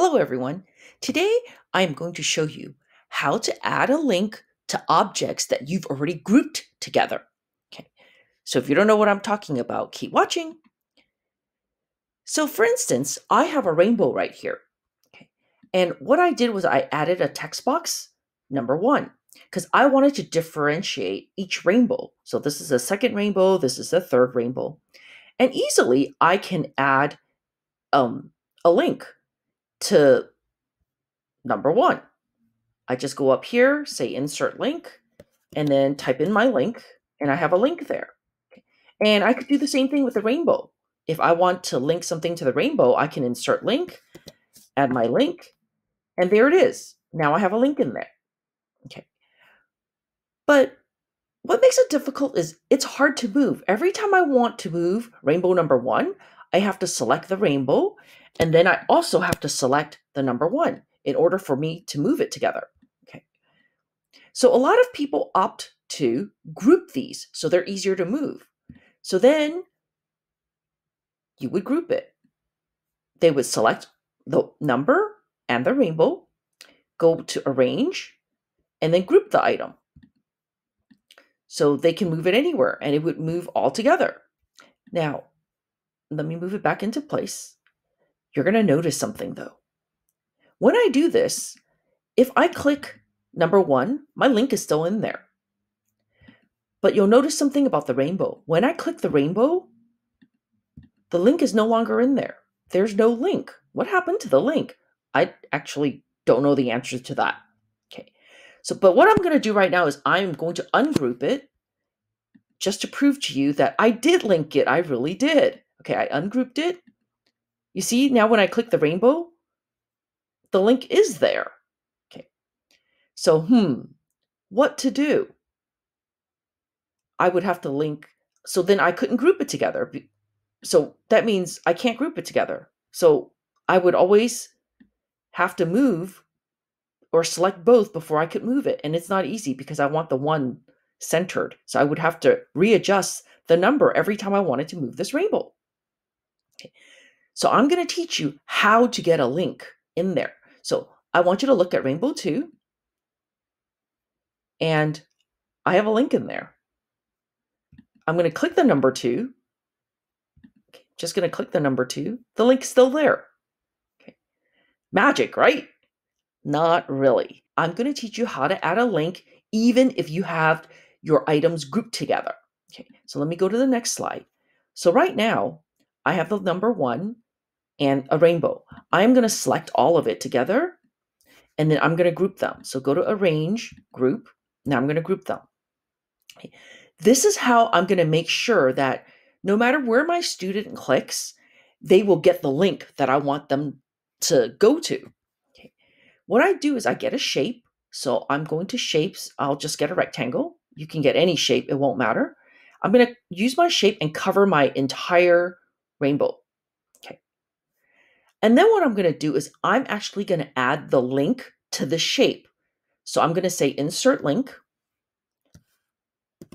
Hello everyone. Today I am going to show you how to add a link to objects that you've already grouped together. Okay. So if you don't know what I'm talking about, keep watching. So for instance, I have a rainbow right here. Okay. And what I did was I added a text box number 1 because I wanted to differentiate each rainbow. So this is a second rainbow, this is a third rainbow. And easily I can add um, a link to number one. I just go up here, say insert link, and then type in my link, and I have a link there. And I could do the same thing with the rainbow. If I want to link something to the rainbow, I can insert link, add my link, and there it is. Now I have a link in there. Okay. But what makes it difficult is it's hard to move. Every time I want to move rainbow number one, I have to select the rainbow and then I also have to select the number one in order for me to move it together. Okay. So a lot of people opt to group these so they're easier to move. So then you would group it. They would select the number and the rainbow, go to arrange, and then group the item. So they can move it anywhere and it would move all together. Now, let me move it back into place. You're going to notice something though. When I do this, if I click number one, my link is still in there. But you'll notice something about the rainbow. When I click the rainbow, the link is no longer in there. There's no link. What happened to the link? I actually don't know the answer to that. Okay. So, but what I'm going to do right now is I'm going to ungroup it just to prove to you that I did link it. I really did. Okay, I ungrouped it. You see, now when I click the rainbow, the link is there. Okay. So, hmm, what to do? I would have to link. So then I couldn't group it together. So that means I can't group it together. So I would always have to move or select both before I could move it. And it's not easy because I want the one centered. So I would have to readjust the number every time I wanted to move this rainbow. Okay. So I'm going to teach you how to get a link in there. So I want you to look at Rainbow 2 and I have a link in there. I'm going to click the number 2. Okay, just going to click the number 2. The link's still there. Okay. Magic, right? Not really. I'm going to teach you how to add a link even if you have your items grouped together. Okay, so let me go to the next slide. So right now, I have the number one and a rainbow. I'm going to select all of it together and then I'm going to group them. So go to arrange, group. Now I'm going to group them. This is how I'm going to make sure that no matter where my student clicks, they will get the link that I want them to go to. Okay. What I do is I get a shape. So I'm going to shapes. I'll just get a rectangle. You can get any shape, it won't matter. I'm going to use my shape and cover my entire rainbow. Okay. And then what I'm going to do is I'm actually going to add the link to the shape. So I'm going to say insert link,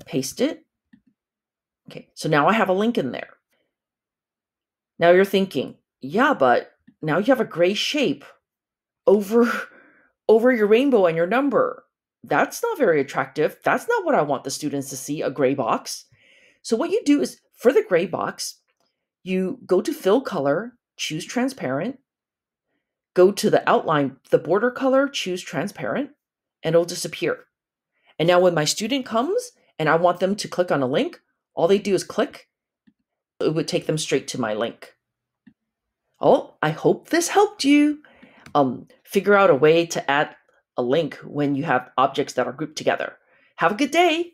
paste it. Okay, so now I have a link in there. Now you're thinking, yeah, but now you have a gray shape over over your rainbow and your number. That's not very attractive. That's not what I want the students to see, a gray box. So what you do is for the gray box, you go to fill color choose transparent, go to the outline, the border color, choose transparent, and it'll disappear. And now when my student comes and I want them to click on a link, all they do is click. It would take them straight to my link. Oh, I hope this helped you um, figure out a way to add a link when you have objects that are grouped together. Have a good day.